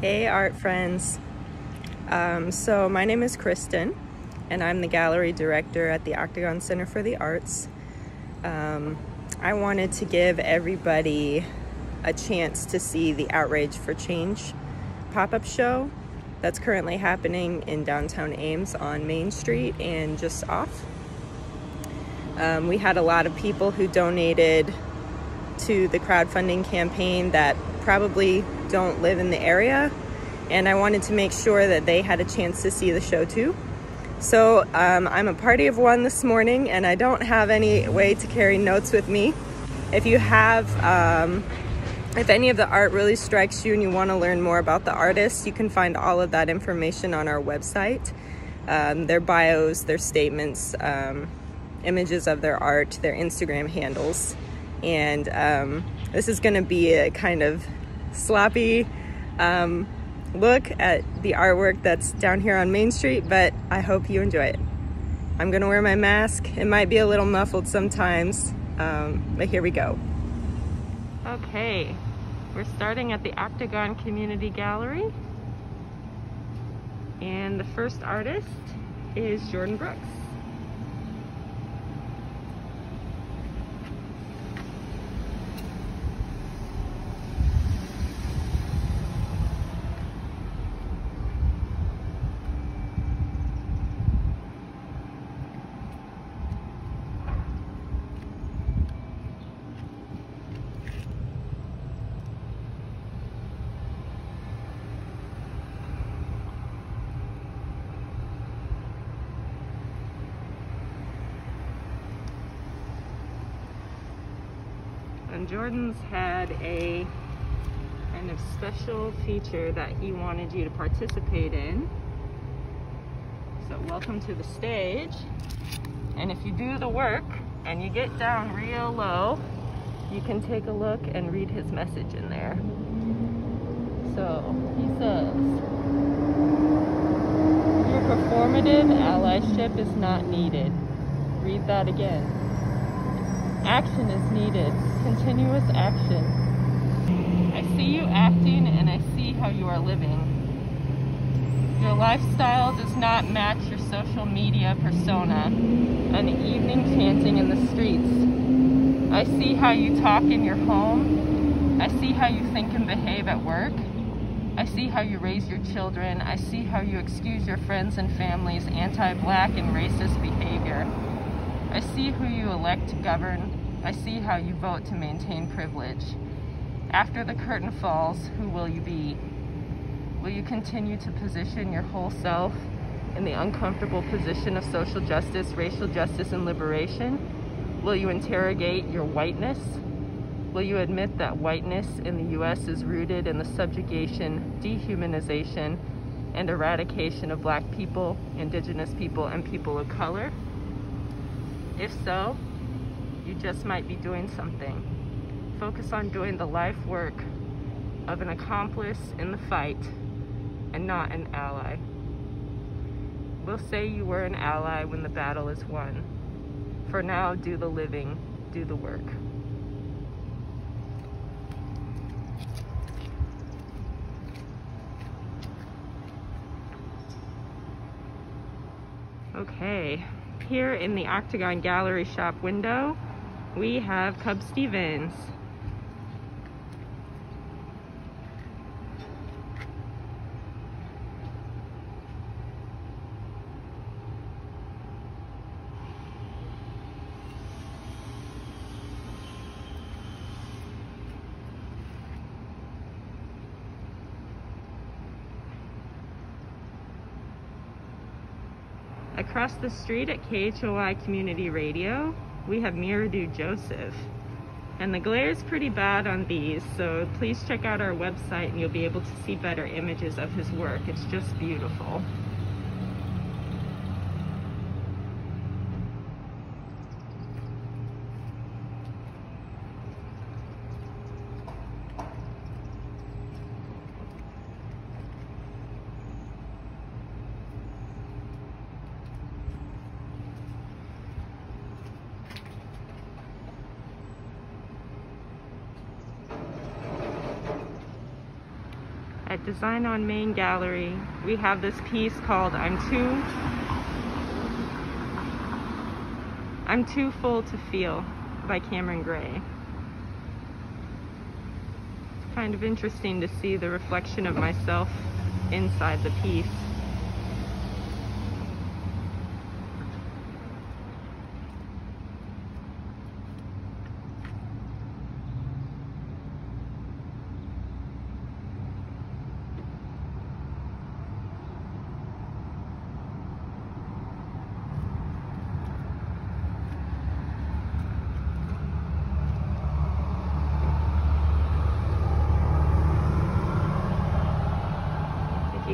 Hey, art friends. Um, so, my name is Kristen, and I'm the gallery director at the Octagon Center for the Arts. Um, I wanted to give everybody a chance to see the Outrage for Change pop up show that's currently happening in downtown Ames on Main Street and just off. Um, we had a lot of people who donated to the crowdfunding campaign that probably don't live in the area and I wanted to make sure that they had a chance to see the show too. So um, I'm a party of one this morning and I don't have any way to carry notes with me. If you have, um, if any of the art really strikes you and you want to learn more about the artists, you can find all of that information on our website. Um, their bios, their statements, um, images of their art, their Instagram handles. And um, this is going to be a kind of sloppy um, look at the artwork that's down here on Main Street, but I hope you enjoy it. I'm gonna wear my mask. It might be a little muffled sometimes, um, but here we go. Okay, we're starting at the Octagon Community Gallery. And the first artist is Jordan Brooks. And Jordan's had a kind of special feature that he wanted you to participate in. So welcome to the stage. And if you do the work and you get down real low, you can take a look and read his message in there. So he says, your performative allyship is not needed. Read that again. Action is needed, continuous action. I see you acting and I see how you are living. Your lifestyle does not match your social media persona, an evening chanting in the streets. I see how you talk in your home. I see how you think and behave at work. I see how you raise your children. I see how you excuse your friends and family's anti-black and racist behavior. I see who you elect to govern. I see how you vote to maintain privilege. After the curtain falls, who will you be? Will you continue to position your whole self in the uncomfortable position of social justice, racial justice, and liberation? Will you interrogate your whiteness? Will you admit that whiteness in the US is rooted in the subjugation, dehumanization, and eradication of black people, indigenous people, and people of color? If so, you just might be doing something. Focus on doing the life work of an accomplice in the fight and not an ally. We'll say you were an ally when the battle is won. For now, do the living, do the work. Okay, here in the Octagon Gallery shop window, we have Cub Stevens. Across the street at KHOI Community Radio, we have Miradu Joseph. And the glare is pretty bad on these, so please check out our website and you'll be able to see better images of his work. It's just beautiful. At Design on Main Gallery. We have this piece called I'm Too I'm Too Full to Feel by Cameron Gray. It's kind of interesting to see the reflection of myself inside the piece.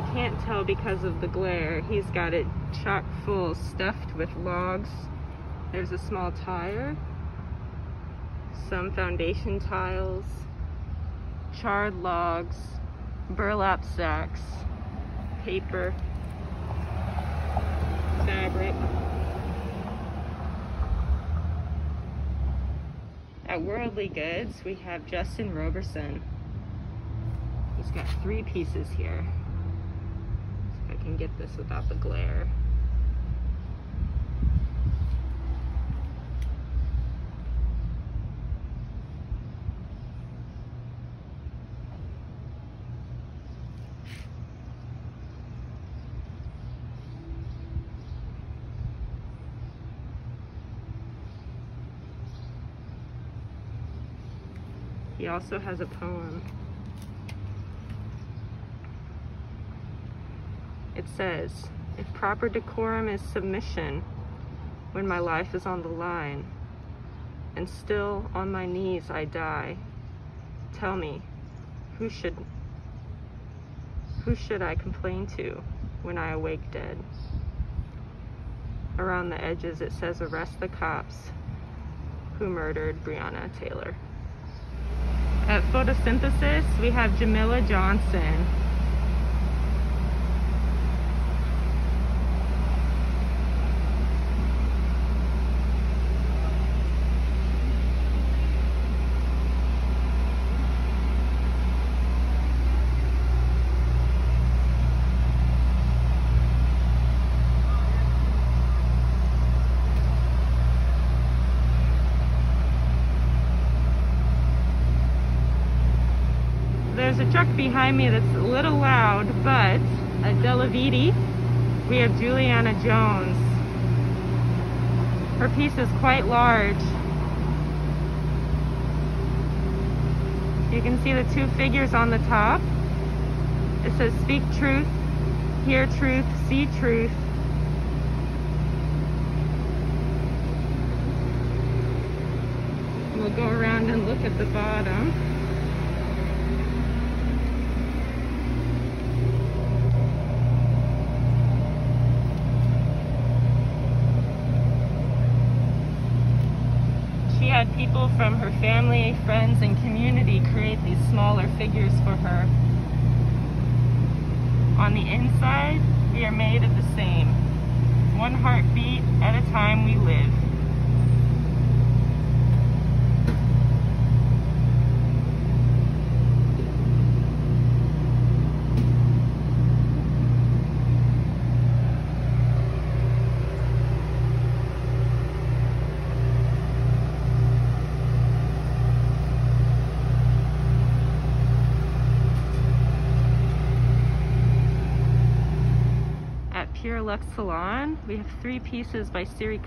you can't tell because of the glare, he's got it chock full stuffed with logs. There's a small tire, some foundation tiles, charred logs, burlap sacks, paper, fabric. At Worldly Goods, we have Justin Roberson. He's got three pieces here can get this without the glare. He also has a poem. Says, if proper decorum is submission when my life is on the line, and still on my knees I die, tell me, who should who should I complain to when I awake dead? Around the edges it says arrest the cops who murdered Breonna Taylor. At photosynthesis, we have Jamila Johnson, truck behind me that's a little loud, but at Della Viti, we have Juliana Jones. Her piece is quite large. You can see the two figures on the top. It says speak truth, hear truth, see truth. We'll go around and look at the bottom. Had people from her family, friends, and community create these smaller figures for her. On the inside, we are made of the same. One heartbeat at a time we live. Luxe Salon, we have three pieces by Siri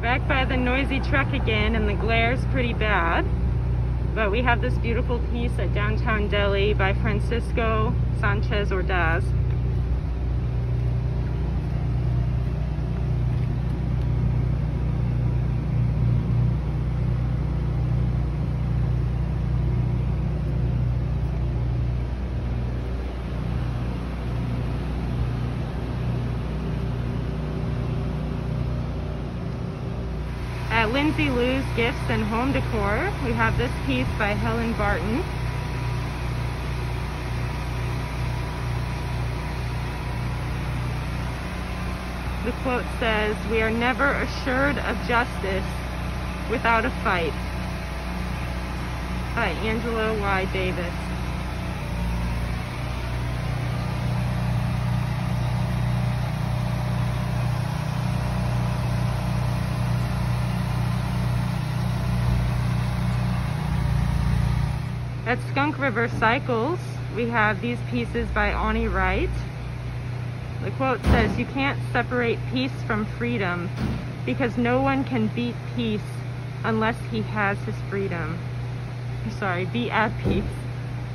We're back by the noisy truck again and the glare is pretty bad. But we have this beautiful piece at Downtown Delhi by Francisco Sanchez Ordaz. At Lindsay Lou's Gifts and Home Decor, we have this piece by Helen Barton. The quote says, we are never assured of justice without a fight. By Angela Y. Davis. At Skunk River Cycles, we have these pieces by Ani Wright. The quote says, you can't separate peace from freedom because no one can beat peace unless he has his freedom. sorry, be at peace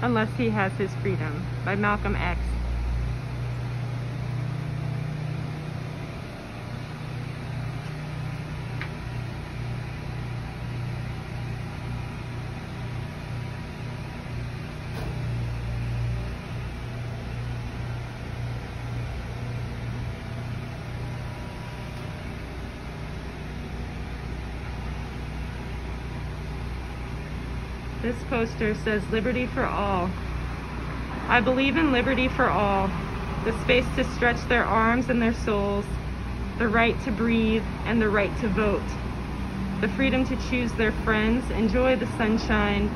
unless he has his freedom by Malcolm X. This poster says liberty for all. I believe in liberty for all, the space to stretch their arms and their souls, the right to breathe and the right to vote, the freedom to choose their friends, enjoy the sunshine,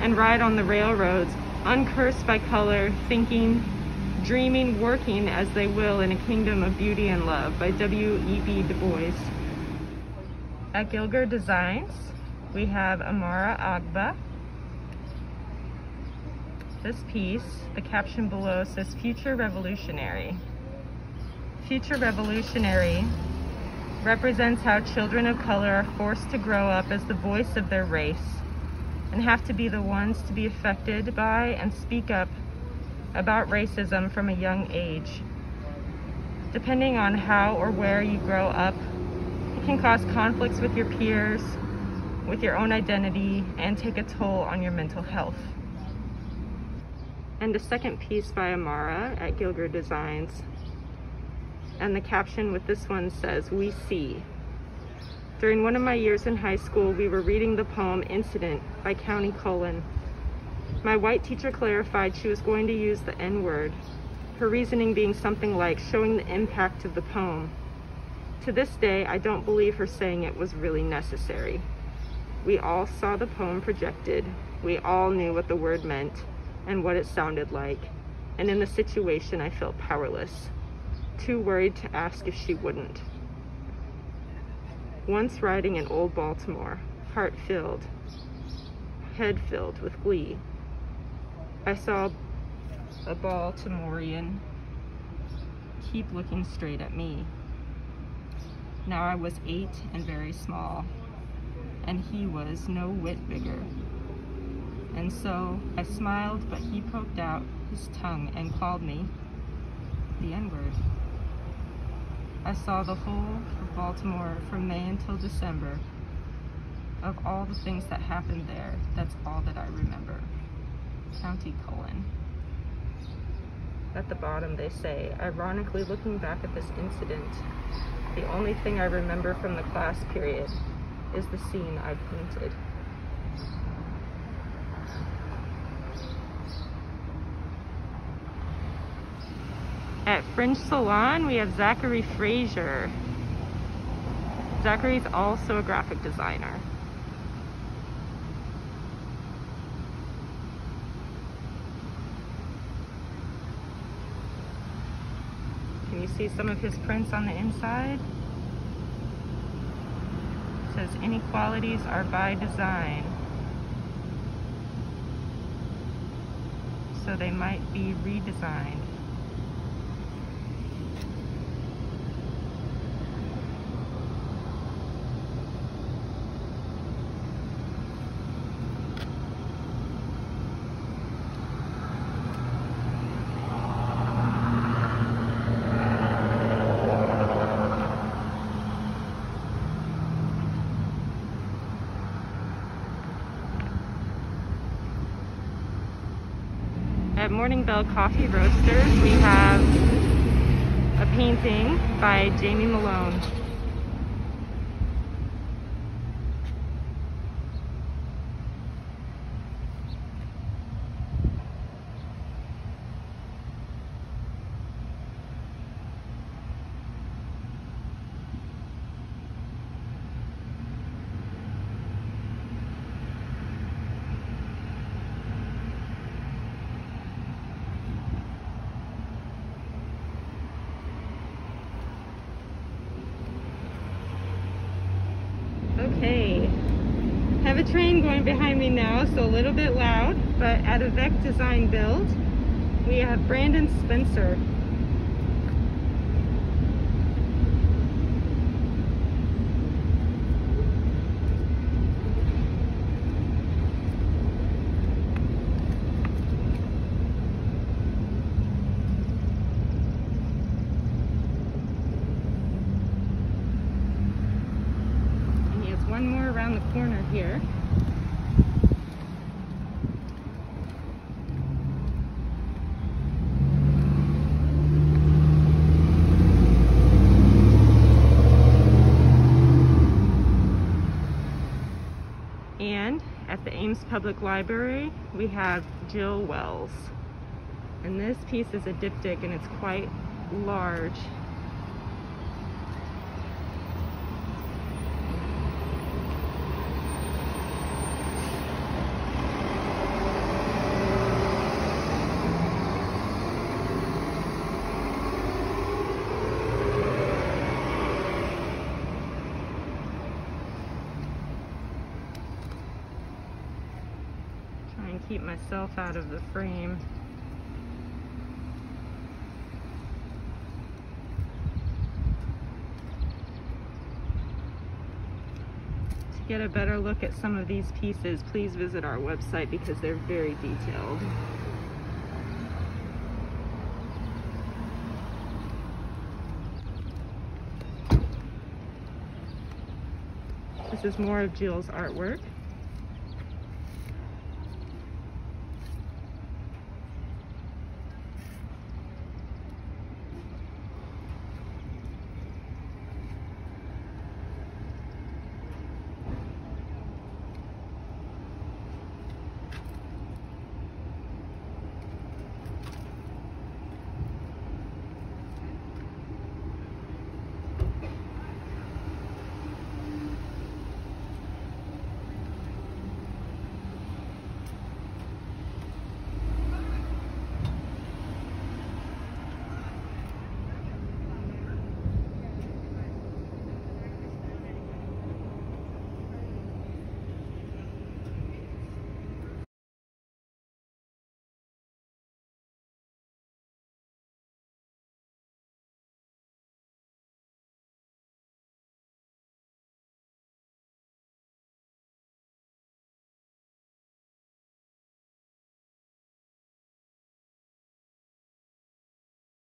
and ride on the railroads, uncursed by color, thinking, dreaming, working as they will in a kingdom of beauty and love by W.E.B. Du Bois. At Gilger Designs, we have Amara Agba, this piece, the caption below says Future Revolutionary. Future Revolutionary represents how children of color are forced to grow up as the voice of their race and have to be the ones to be affected by and speak up about racism from a young age. Depending on how or where you grow up, it can cause conflicts with your peers, with your own identity, and take a toll on your mental health and a second piece by Amara at Gilger Designs. And the caption with this one says, We See. During one of my years in high school, we were reading the poem Incident by Countee Cullen. My white teacher clarified she was going to use the N-word, her reasoning being something like showing the impact of the poem. To this day, I don't believe her saying it was really necessary. We all saw the poem projected. We all knew what the word meant and what it sounded like, and in the situation I felt powerless, too worried to ask if she wouldn't. Once riding in old Baltimore, heart filled, head filled with glee, I saw a Baltimorean keep looking straight at me. Now I was eight and very small, and he was no whit bigger. And so I smiled, but he poked out his tongue and called me the N-word. I saw the whole of Baltimore from May until December. Of all the things that happened there, that's all that I remember. Countee Cullen. At the bottom they say, ironically looking back at this incident, the only thing I remember from the class period is the scene I painted. At Fringe Salon, we have Zachary Frazier. Zachary's also a graphic designer. Can you see some of his prints on the inside? It says inequalities are by design. So they might be redesigned. at Morning Bell Coffee Roasters, we have a painting by Jamie Malone. Okay. Have a train going behind me now, so a little bit loud, but at Avec Design Build, we have Brandon Spencer. And he has one more around the corner here. And at the Ames Public Library, we have Jill Wells. And this piece is a diptych and it's quite large. Try and keep myself out of the frame. To get a better look at some of these pieces, please visit our website because they're very detailed. This is more of Jill's artwork.